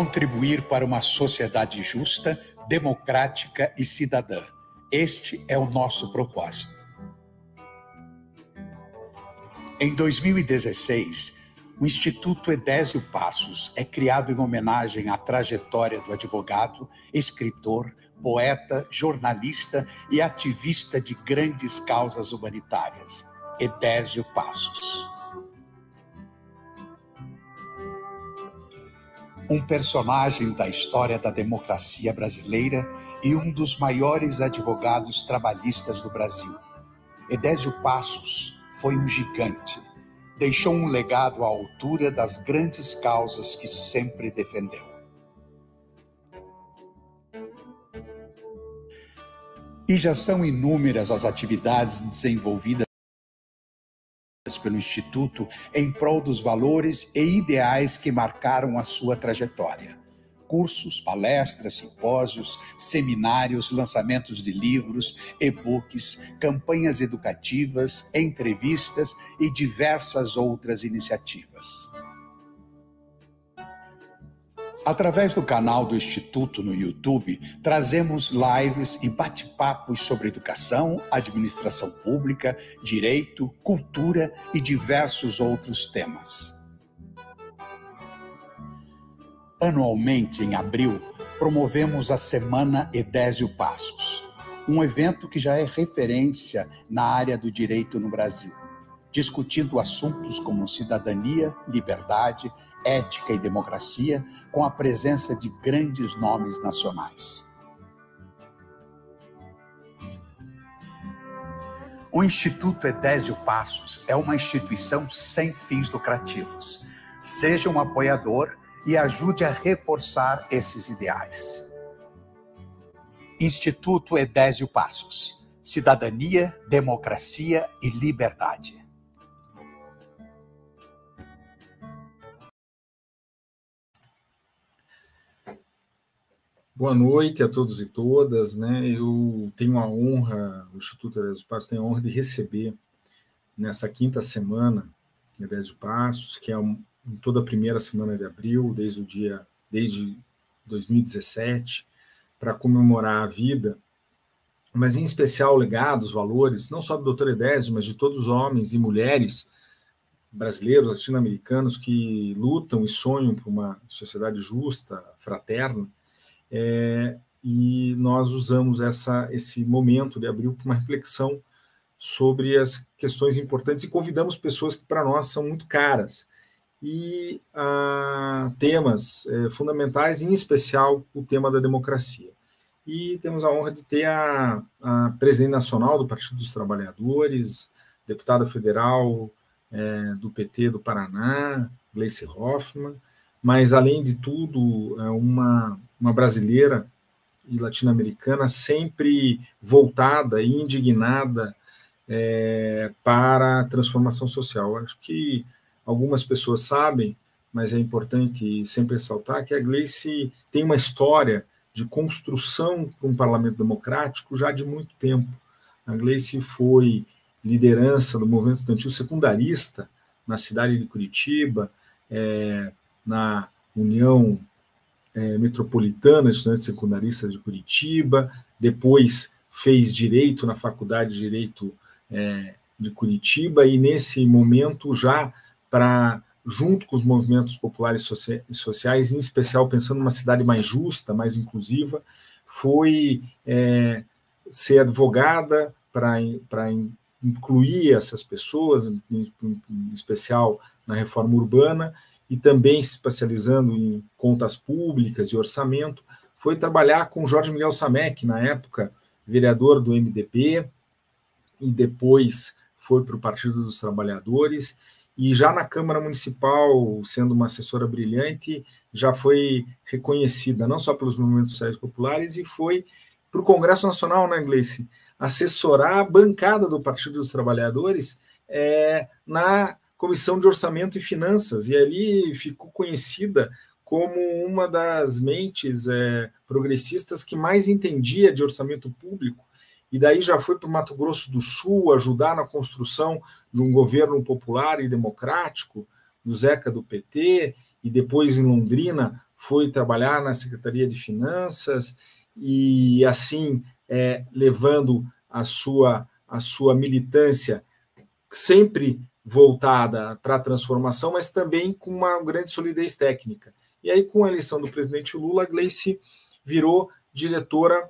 contribuir para uma sociedade justa, democrática e cidadã. Este é o nosso propósito. Em 2016, o Instituto Edésio Passos é criado em homenagem à trajetória do advogado, escritor, poeta, jornalista e ativista de grandes causas humanitárias, Edésio Passos. Um personagem da história da democracia brasileira e um dos maiores advogados trabalhistas do Brasil. Edésio Passos foi um gigante. Deixou um legado à altura das grandes causas que sempre defendeu. E já são inúmeras as atividades desenvolvidas pelo Instituto em prol dos valores e ideais que marcaram a sua trajetória. Cursos, palestras, simpósios, seminários, lançamentos de livros, e-books, campanhas educativas, entrevistas e diversas outras iniciativas. Através do canal do Instituto no YouTube, trazemos lives e bate-papos sobre educação, administração pública, direito, cultura e diversos outros temas. Anualmente, em abril, promovemos a Semana Edésio Passos, um evento que já é referência na área do direito no Brasil, discutindo assuntos como cidadania, liberdade, ética e democracia, com a presença de grandes nomes nacionais. O Instituto Edésio Passos é uma instituição sem fins lucrativos. Seja um apoiador e ajude a reforçar esses ideais. Instituto Edésio Passos. Cidadania, democracia e liberdade. Boa noite a todos e todas. Né? Eu tenho a honra, o Instituto Edésio Passos tem a honra de receber nessa quinta semana Edésio Passos, que é em toda a primeira semana de abril, desde o dia, desde 2017, para comemorar a vida, mas em especial o legado, os valores, não só do Dr. Edésio, mas de todos os homens e mulheres brasileiros, latino-americanos que lutam e sonham por uma sociedade justa, fraterna, é, e nós usamos essa, esse momento de abril para uma reflexão sobre as questões importantes e convidamos pessoas que para nós são muito caras e ah, temas é, fundamentais, em especial o tema da democracia. E temos a honra de ter a, a presidente nacional do Partido dos Trabalhadores, deputada federal é, do PT do Paraná, Gleice Hoffmann, mas, além de tudo, é uma, uma brasileira e latino-americana sempre voltada e indignada é, para a transformação social. Acho que algumas pessoas sabem, mas é importante sempre ressaltar que a Gleice tem uma história de construção para um parlamento democrático já de muito tempo. A Gleice foi liderança do movimento estudantil secundarista na cidade de Curitiba, é, na União é, Metropolitana de Estudantes Secundaristas de Curitiba, depois fez direito na Faculdade de Direito é, de Curitiba, e nesse momento, já para, junto com os movimentos populares sociais, em especial pensando numa cidade mais justa, mais inclusiva, foi é, ser advogada para incluir essas pessoas, em, em especial na reforma urbana, e também se especializando em contas públicas e orçamento, foi trabalhar com Jorge Miguel Samek, na época vereador do MDB, e depois foi para o Partido dos Trabalhadores, e já na Câmara Municipal, sendo uma assessora brilhante, já foi reconhecida não só pelos movimentos sociais populares, e foi para o Congresso Nacional, na né, Gleice, assessorar a bancada do Partido dos Trabalhadores é, na Comissão de Orçamento e Finanças, e ali ficou conhecida como uma das mentes é, progressistas que mais entendia de orçamento público, e daí já foi para o Mato Grosso do Sul ajudar na construção de um governo popular e democrático, do Zeca do PT, e depois em Londrina foi trabalhar na Secretaria de Finanças e assim é, levando a sua a sua militância sempre voltada para a transformação, mas também com uma grande solidez técnica. E aí, com a eleição do presidente Lula, a Gleice virou diretora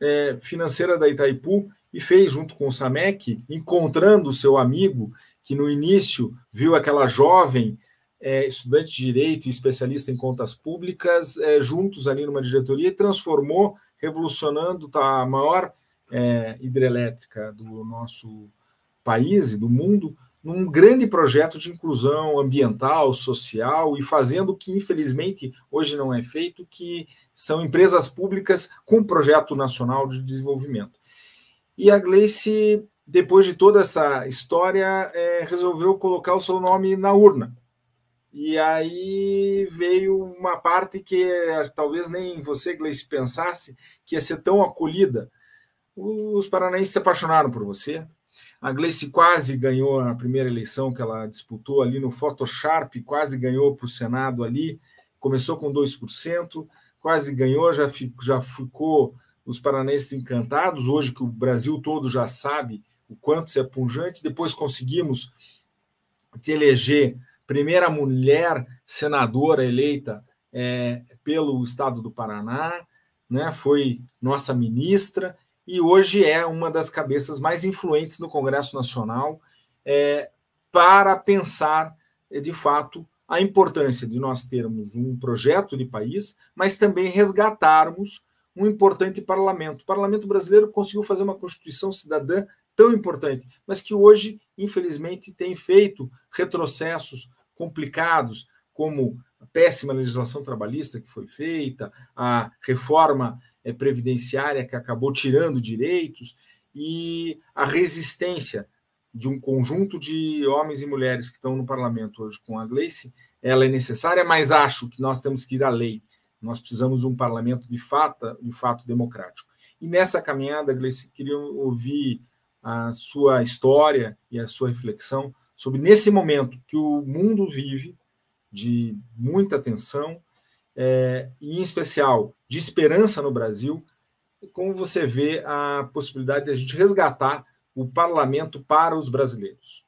é, financeira da Itaipu e fez, junto com o Samec, encontrando o seu amigo, que no início viu aquela jovem é, estudante de direito e especialista em contas públicas, é, juntos ali numa diretoria, e transformou, revolucionando tá, a maior é, hidrelétrica do nosso país e do mundo num grande projeto de inclusão ambiental, social e fazendo o que infelizmente hoje não é feito, que são empresas públicas com projeto nacional de desenvolvimento. E a Gleice, depois de toda essa história, é, resolveu colocar o seu nome na urna. E aí veio uma parte que talvez nem você, Gleice, pensasse que ia ser tão acolhida. Os paranaenses se apaixonaram por você. A Gleice quase ganhou a primeira eleição que ela disputou ali no Photoshop, quase ganhou para o Senado ali. Começou com 2%, quase ganhou, já, já ficou os paranaenses encantados, hoje que o Brasil todo já sabe o quanto isso é punjante. Depois conseguimos te eleger primeira mulher senadora eleita é, pelo estado do Paraná, né? foi nossa ministra e hoje é uma das cabeças mais influentes no Congresso Nacional é, para pensar, de fato, a importância de nós termos um projeto de país, mas também resgatarmos um importante parlamento. O parlamento brasileiro conseguiu fazer uma constituição cidadã tão importante, mas que hoje, infelizmente, tem feito retrocessos complicados, como a péssima legislação trabalhista que foi feita, a reforma eh, previdenciária que acabou tirando direitos e a resistência de um conjunto de homens e mulheres que estão no parlamento hoje com a Gleice, ela é necessária, mas acho que nós temos que ir além. Nós precisamos de um parlamento de fato, de fato democrático. E nessa caminhada, Gleice, queria ouvir a sua história e a sua reflexão sobre nesse momento que o mundo vive de muita tensão é, e em especial de esperança no Brasil, como você vê a possibilidade de a gente resgatar o parlamento para os brasileiros.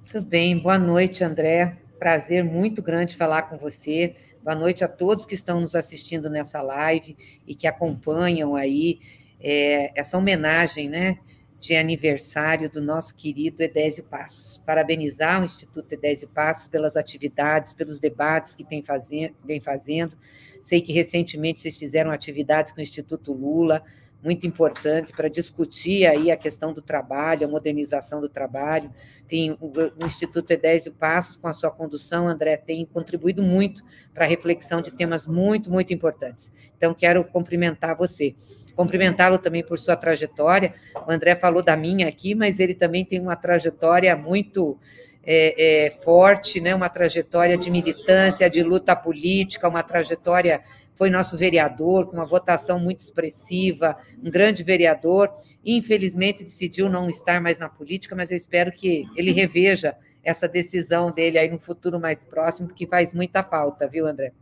Muito bem, boa noite, André. Prazer muito grande falar com você. Boa noite a todos que estão nos assistindo nessa live e que acompanham aí é, essa homenagem, né, de aniversário do nosso querido Edésio Passos. Parabenizar o Instituto Edésio Passos pelas atividades, pelos debates que tem fazendo, vem fazendo. Sei que recentemente vocês fizeram atividades com o Instituto Lula, muito importante para discutir aí a questão do trabalho, a modernização do trabalho. Tem o, o Instituto Edésio Passos, com a sua condução, André, tem contribuído muito para a reflexão de temas muito, muito importantes. Então, quero cumprimentar você. Cumprimentá-lo também por sua trajetória. O André falou da minha aqui, mas ele também tem uma trajetória muito é, é, forte, né? uma trajetória de militância, de luta política, uma trajetória foi nosso vereador, com uma votação muito expressiva, um grande vereador. Infelizmente, decidiu não estar mais na política, mas eu espero que ele reveja essa decisão dele aí no futuro mais próximo, porque faz muita falta, viu, André?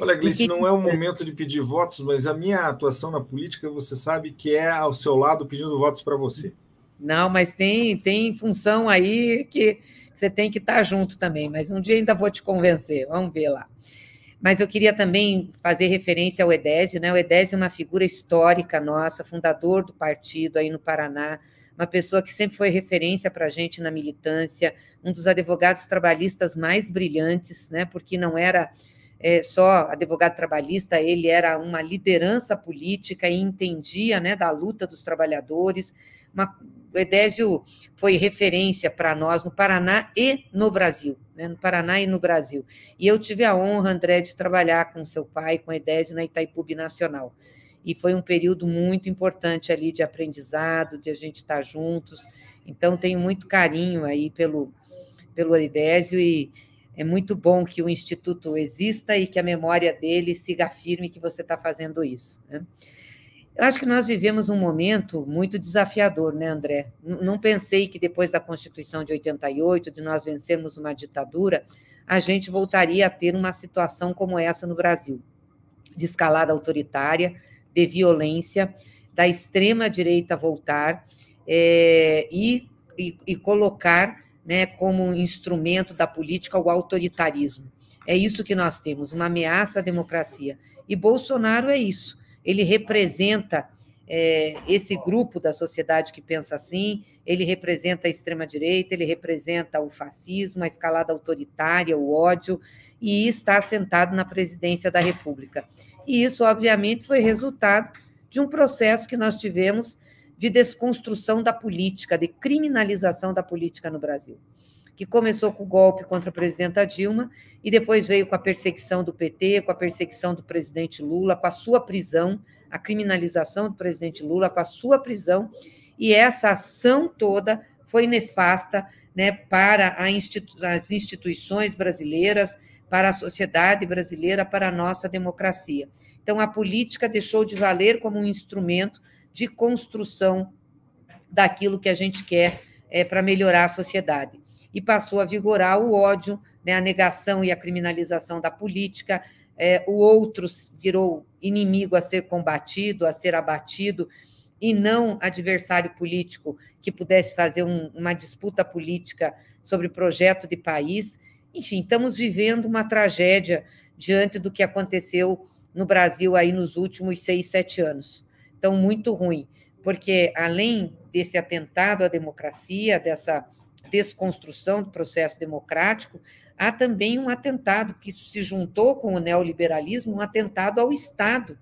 Olha, Gleice, não é o momento de pedir votos, mas a minha atuação na política, você sabe que é ao seu lado pedindo votos para você. Não, mas tem, tem função aí que você tem que estar junto também, mas um dia ainda vou te convencer, vamos ver lá. Mas eu queria também fazer referência ao Edésio, né? O Edésio é uma figura histórica nossa, fundador do partido aí no Paraná, uma pessoa que sempre foi referência para a gente na militância, um dos advogados trabalhistas mais brilhantes, né? Porque não era é, só advogado trabalhista, ele era uma liderança política e entendia, né, da luta dos trabalhadores. Uma, o Edésio foi referência para nós no Paraná e no Brasil, né? no Paraná e no Brasil. E eu tive a honra, André, de trabalhar com seu pai, com o Edésio, na Itaipu Nacional. E foi um período muito importante ali de aprendizado, de a gente estar juntos. Então, tenho muito carinho aí pelo, pelo Edésio e é muito bom que o Instituto exista e que a memória dele siga firme que você está fazendo isso. Né? Eu acho que nós vivemos um momento muito desafiador, né, André? Não pensei que depois da Constituição de 88, de nós vencermos uma ditadura, a gente voltaria a ter uma situação como essa no Brasil, de escalada autoritária, de violência, da extrema-direita voltar é, e, e, e colocar né, como instrumento da política o autoritarismo. É isso que nós temos, uma ameaça à democracia. E Bolsonaro é isso. Ele representa é, esse grupo da sociedade que pensa assim, ele representa a extrema-direita, ele representa o fascismo, a escalada autoritária, o ódio, e está sentado na presidência da República. E isso, obviamente, foi resultado de um processo que nós tivemos de desconstrução da política, de criminalização da política no Brasil, que começou com o golpe contra a presidenta Dilma e depois veio com a perseguição do PT, com a perseguição do presidente Lula, com a sua prisão, a criminalização do presidente Lula, com a sua prisão, e essa ação toda foi nefasta né, para institu as instituições brasileiras, para a sociedade brasileira, para a nossa democracia. Então, a política deixou de valer como um instrumento de construção daquilo que a gente quer é, para melhorar a sociedade. E passou a vigorar o ódio, né, a negação e a criminalização da política, é, o outro virou inimigo a ser combatido, a ser abatido, e não adversário político que pudesse fazer um, uma disputa política sobre projeto de país. Enfim, estamos vivendo uma tragédia diante do que aconteceu no Brasil aí nos últimos seis, sete anos. Então, muito ruim, porque além desse atentado à democracia, dessa desconstrução do processo democrático, há também um atentado que isso se juntou com o neoliberalismo, um atentado ao Estado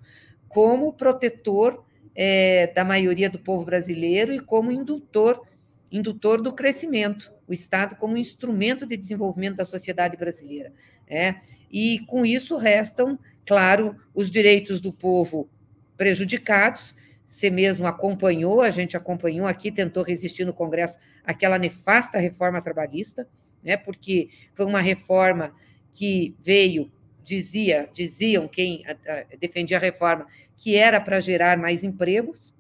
como protetor é, da maioria do povo brasileiro e como indutor, indutor do crescimento, o Estado como instrumento de desenvolvimento da sociedade brasileira. É? E com isso restam claro, os direitos do povo prejudicados. Você mesmo acompanhou, a gente acompanhou aqui, tentou resistir no Congresso aquela nefasta reforma trabalhista, né? Porque foi uma reforma que veio, dizia, diziam quem defendia a reforma, que era para gerar mais empregos.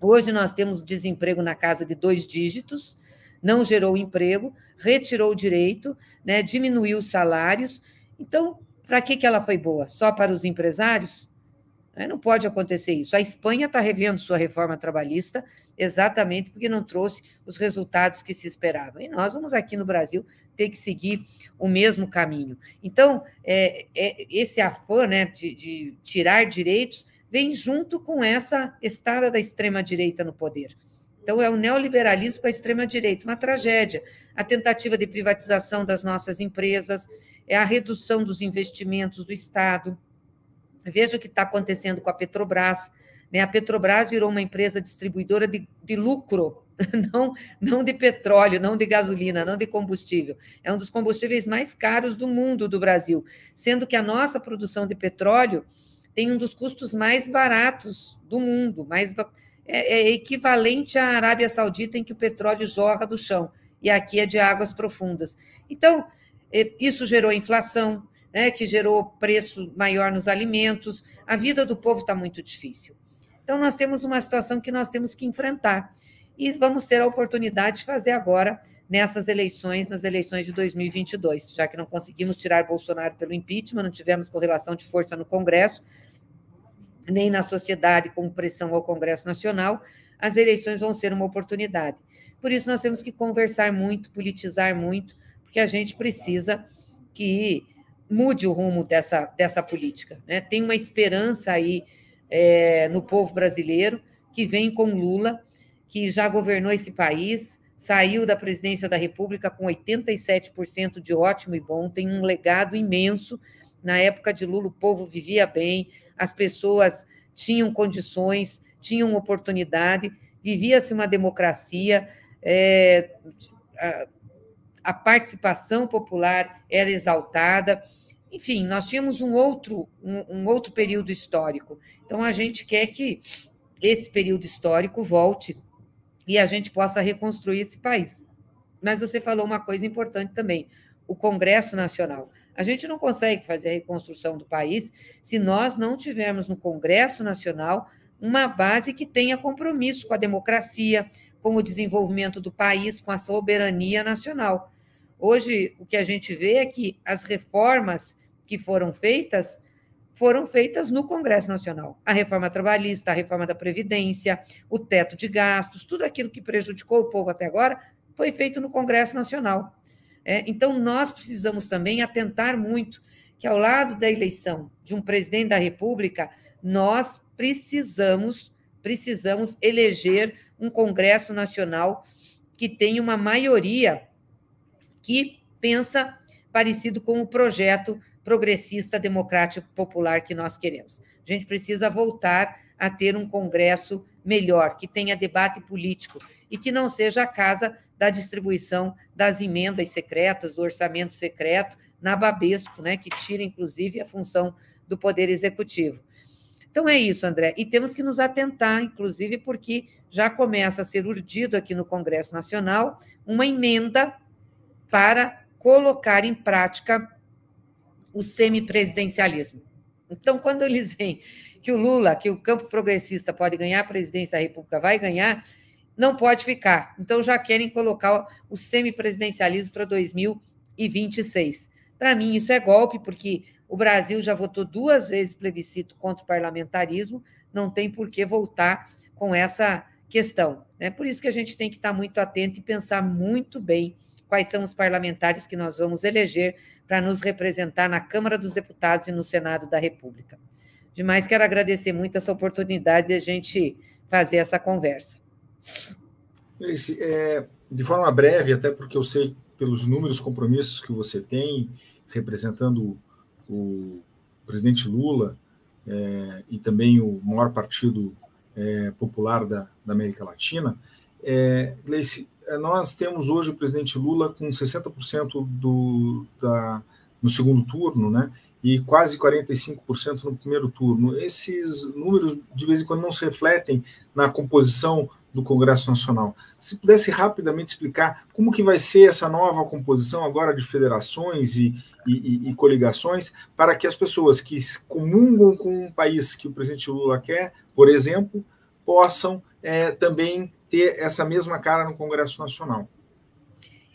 Hoje nós temos desemprego na casa de dois dígitos, não gerou emprego, retirou o direito, né, diminuiu os salários. Então, para que, que ela foi boa? Só para os empresários? É, não pode acontecer isso. A Espanha está revendo sua reforma trabalhista exatamente porque não trouxe os resultados que se esperavam. E nós vamos aqui no Brasil ter que seguir o mesmo caminho. Então, é, é, esse afã né, de, de tirar direitos vem junto com essa estada da extrema-direita no poder. Então, é o neoliberalismo com a extrema-direita, uma tragédia. A tentativa de privatização das nossas empresas, é a redução dos investimentos do Estado. Veja o que está acontecendo com a Petrobras. Né? A Petrobras virou uma empresa distribuidora de, de lucro, não, não de petróleo, não de gasolina, não de combustível. É um dos combustíveis mais caros do mundo, do Brasil, sendo que a nossa produção de petróleo tem um dos custos mais baratos do mundo, mais, é, é equivalente à Arábia Saudita, em que o petróleo jorra do chão, e aqui é de águas profundas. Então, isso gerou inflação, né, que gerou preço maior nos alimentos. A vida do povo está muito difícil. Então, nós temos uma situação que nós temos que enfrentar. E vamos ter a oportunidade de fazer agora nessas eleições, nas eleições de 2022, já que não conseguimos tirar Bolsonaro pelo impeachment, não tivemos correlação de força no Congresso, nem na sociedade com pressão ao Congresso Nacional, as eleições vão ser uma oportunidade. Por isso, nós temos que conversar muito, politizar muito, que a gente precisa que mude o rumo dessa, dessa política. Né? Tem uma esperança aí é, no povo brasileiro que vem com Lula, que já governou esse país, saiu da presidência da República com 87% de ótimo e bom, tem um legado imenso. Na época de Lula, o povo vivia bem, as pessoas tinham condições, tinham oportunidade, vivia-se uma democracia. É, a participação popular era exaltada. Enfim, nós tínhamos um outro, um, um outro período histórico. Então, a gente quer que esse período histórico volte e a gente possa reconstruir esse país. Mas você falou uma coisa importante também: o Congresso Nacional. A gente não consegue fazer a reconstrução do país se nós não tivermos no Congresso Nacional uma base que tenha compromisso com a democracia, com o desenvolvimento do país, com a soberania nacional Hoje, o que a gente vê é que as reformas que foram feitas foram feitas no Congresso Nacional. A reforma trabalhista, a reforma da Previdência, o teto de gastos, tudo aquilo que prejudicou o povo até agora foi feito no Congresso Nacional. É, então, nós precisamos também atentar muito que, ao lado da eleição de um presidente da República, nós precisamos, precisamos eleger um Congresso Nacional que tenha uma maioria que pensa parecido com o projeto progressista, democrático, popular que nós queremos. A gente precisa voltar a ter um Congresso melhor, que tenha debate político e que não seja a casa da distribuição das emendas secretas, do orçamento secreto, na Babesco, né, que tira, inclusive, a função do Poder Executivo. Então é isso, André. E temos que nos atentar, inclusive, porque já começa a ser urdido aqui no Congresso Nacional uma emenda para colocar em prática o semipresidencialismo. Então, quando eles veem que o Lula, que o campo progressista pode ganhar a presidência da República, vai ganhar, não pode ficar. Então, já querem colocar o semipresidencialismo para 2026. Para mim, isso é golpe, porque o Brasil já votou duas vezes plebiscito contra o parlamentarismo, não tem por que voltar com essa questão. Né? Por isso que a gente tem que estar muito atento e pensar muito bem quais são os parlamentares que nós vamos eleger para nos representar na Câmara dos Deputados e no Senado da República. Demais, quero agradecer muito essa oportunidade de a gente fazer essa conversa. Esse, é, de forma breve, até porque eu sei pelos números compromissos que você tem, representando o presidente Lula é, e também o maior partido é, popular da, da, América Latina, é, Gleice, nós temos hoje o presidente Lula com 60% do, da, no segundo turno, né? E quase 45% no primeiro turno. Esses números, de vez em quando, não se refletem na composição do Congresso Nacional. Se pudesse rapidamente explicar como que vai ser essa nova composição agora de federações e, e, e, coligações para que as pessoas que comungam com um país que o presidente Lula quer, por exemplo, possam é, também ter essa mesma cara no Congresso Nacional.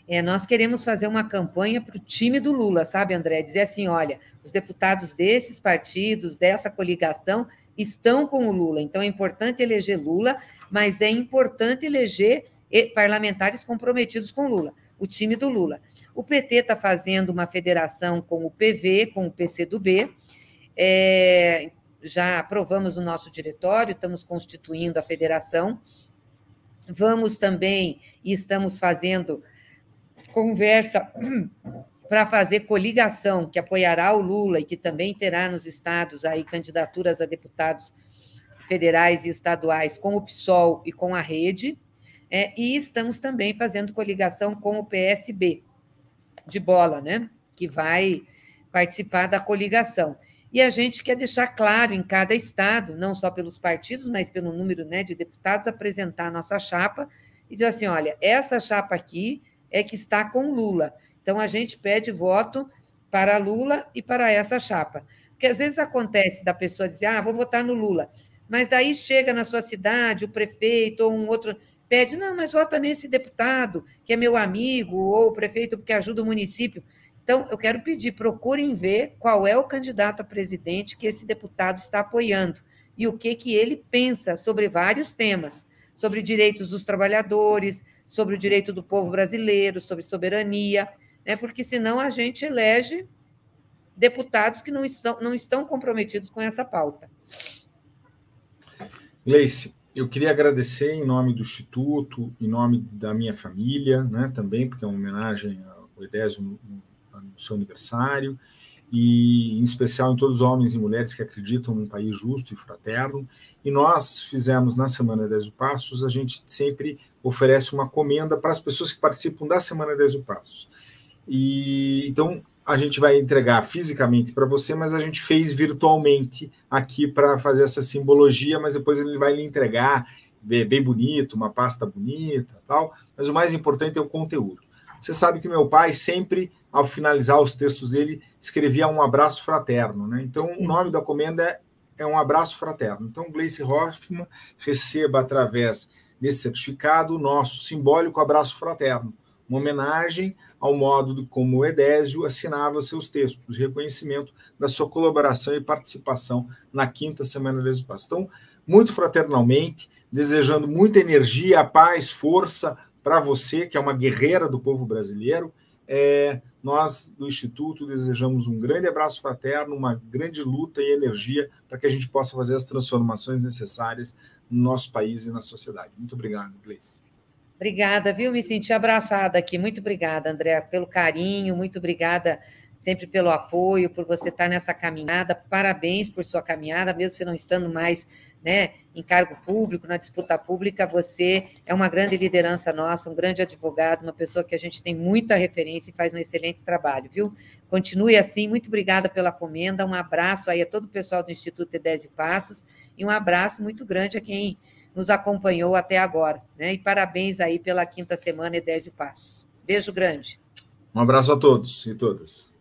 É, nós queremos fazer uma campanha para o time do Lula, sabe, André? Dizer assim: olha, os deputados desses partidos, dessa coligação, estão com o Lula, então é importante eleger Lula, mas é importante eleger parlamentares comprometidos com Lula, o time do Lula. O PT está fazendo uma federação com o PV, com o PCdoB, é, já aprovamos o nosso diretório, estamos constituindo a federação, vamos também e estamos fazendo conversa para fazer coligação que apoiará o Lula e que também terá nos estados aí candidaturas a deputados federais e estaduais com o PSOL e com a rede, é, e estamos também fazendo coligação com o PSB de bola, né? Que vai participar da coligação. E a gente quer deixar claro em cada estado, não só pelos partidos, mas pelo número né, de deputados, apresentar a nossa chapa e dizer assim: olha, essa chapa aqui é que está com Lula. Então a gente pede voto para Lula e para essa chapa. Porque às vezes acontece da pessoa dizer, ah, vou votar no Lula. Mas daí chega na sua cidade o prefeito ou um outro pede, não, mas vota nesse deputado, que é meu amigo, ou o prefeito porque ajuda o município. Então, eu quero pedir, procurem ver qual é o candidato a presidente que esse deputado está apoiando e o que, que ele pensa sobre vários temas, sobre direitos dos trabalhadores, sobre o direito do povo brasileiro, sobre soberania, né? porque senão a gente elege deputados que não estão, não estão comprometidos com essa pauta. Gleice, eu queria agradecer em nome do Instituto, em nome da minha família, né, também, porque é uma homenagem ao Edésio no seu aniversário, e em especial em todos os homens e mulheres que acreditam num país justo e fraterno. E nós fizemos na Semana Edésio Passos, a gente sempre oferece uma comenda para as pessoas que participam da Semana Edésio Passos. E então a gente vai entregar fisicamente para você, mas a gente fez virtualmente aqui para fazer essa simbologia, mas depois ele vai lhe entregar bem bonito, uma pasta bonita, tal. Mas o mais importante é o conteúdo. Você sabe que meu pai sempre, ao finalizar os textos dele, escrevia um abraço fraterno, né? Então o nome da comenda é, é um abraço fraterno. Então Gleice Hoffman receba através desse certificado o nosso simbólico abraço fraterno, uma homenagem ao modo como o Edésio assinava seus textos, reconhecimento da sua colaboração e participação na quinta semana do Passo. Então, muito fraternalmente, desejando muita energia, paz, força para você, que é uma guerreira do povo brasileiro. É, nós, do Instituto, desejamos um grande abraço fraterno, uma grande luta e energia para que a gente possa fazer as transformações necessárias no nosso país e na sociedade. Muito obrigado, Gleice. Obrigada, viu? Me senti abraçada aqui. Muito obrigada, André, pelo carinho, muito obrigada sempre pelo apoio, por você estar nessa caminhada. Parabéns por sua caminhada, mesmo você não estando mais né, em cargo público, na disputa pública, você é uma grande liderança nossa, um grande advogado, uma pessoa que a gente tem muita referência e faz um excelente trabalho, viu? Continue assim, muito obrigada pela comenda, um abraço aí a todo o pessoal do Instituto Edésio Passos e um abraço muito grande a quem nos acompanhou até agora, né? E parabéns aí pela quinta semana Edésio Passos. Beijo grande. Um abraço a todos e todas.